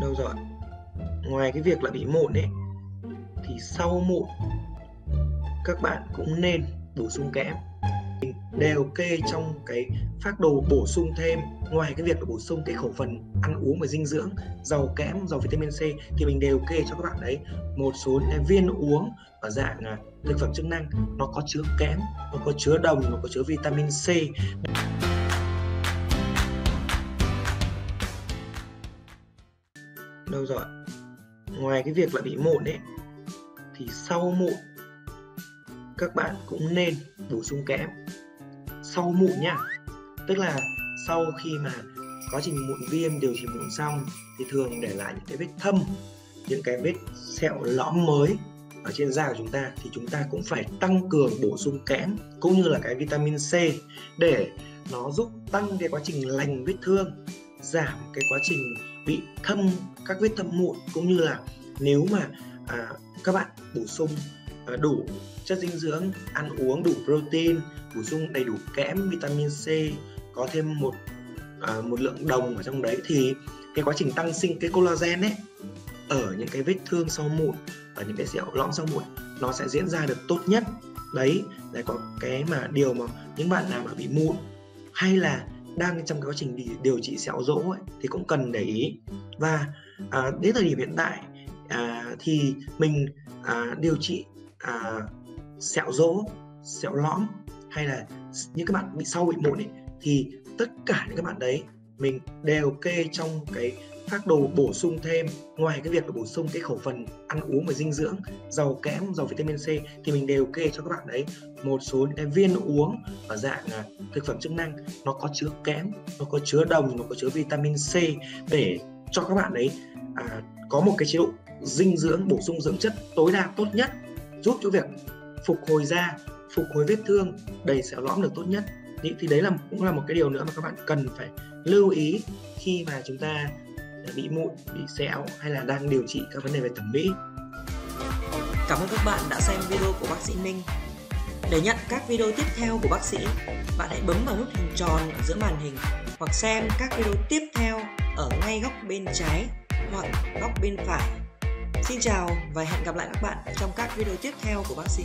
đâu rồi ngoài cái việc là bị mụn ấy, thì sau mụn, các bạn cũng nên bổ sung kẽm đều kê trong cái phác đồ bổ sung thêm. Ngoài cái việc là bổ sung cái khẩu phần ăn uống và dinh dưỡng, giàu kẽm giàu vitamin C, thì mình đều kê cho các bạn đấy. Một số cái viên uống ở dạng à, thực phẩm chức năng, nó có chứa kẽm nó có chứa đồng, nó có chứa vitamin C. đâu rồi? Ngoài cái việc là bị mụn ấy, thì sau mụn, các bạn cũng nên bổ sung kẽm. Sau mụn nha tức là sau khi mà quá trình mụn viêm, điều trị mụn xong, thì thường để lại những cái vết thâm, những cái vết sẹo lõm mới ở trên da của chúng ta, thì chúng ta cũng phải tăng cường bổ sung kẽm cũng như là cái vitamin C để nó giúp tăng cái quá trình lành vết thương giảm cái quá trình bị thâm các vết thâm mụn cũng như là nếu mà à, các bạn bổ sung à, đủ chất dinh dưỡng ăn uống đủ protein bổ sung đầy đủ kẽm vitamin C có thêm một à, một lượng đồng ở trong đấy thì cái quá trình tăng sinh cái collagen ấy ở những cái vết thương sau mụn ở những cái sẹo lõm sau mụn nó sẽ diễn ra được tốt nhất. Đấy là có cái mà điều mà những bạn nào mà bị mụn hay là đang trong cái quá trình điều trị sẹo rỗ ấy, thì cũng cần để ý. Và à, đến thời điểm hiện tại à, thì mình à, điều trị à, sẹo rỗ sẹo lõm hay là những các bạn bị sau bị mụn ấy thì tất cả những các bạn đấy mình đều kê trong cái phác đồ bổ sung thêm. Ngoài cái việc bổ sung cái khẩu phần ăn uống và dinh dưỡng giàu kẽm giàu vitamin C thì mình đều kê cho các bạn đấy một số những cái viên uống ở dạng à, thực phẩm chức năng. Nó có chứa kẽm nó có chứa đồng nó có chứa vitamin C để cho các bạn đấy à, có một cái chế độ dinh dưỡng bổ sung dưỡng chất tối đa tốt nhất giúp cho việc phục hồi da phục hồi vết thương đầy sẹo lõm được tốt nhất. Thì đấy là cũng là một cái điều nữa mà các bạn cần phải lưu ý khi mà chúng ta bị mụn, bị sẹo hay là đang điều trị các vấn đề về thẩm mỹ. Cảm ơn các bạn đã xem video của bác sĩ Ninh. Để nhận các video tiếp theo của bác sĩ, bạn hãy bấm vào nút hình tròn ở giữa màn hình hoặc xem các video tiếp theo ở ngay góc bên trái hoặc góc bên phải. Xin chào và hẹn gặp lại các bạn trong các video tiếp theo của bác sĩ.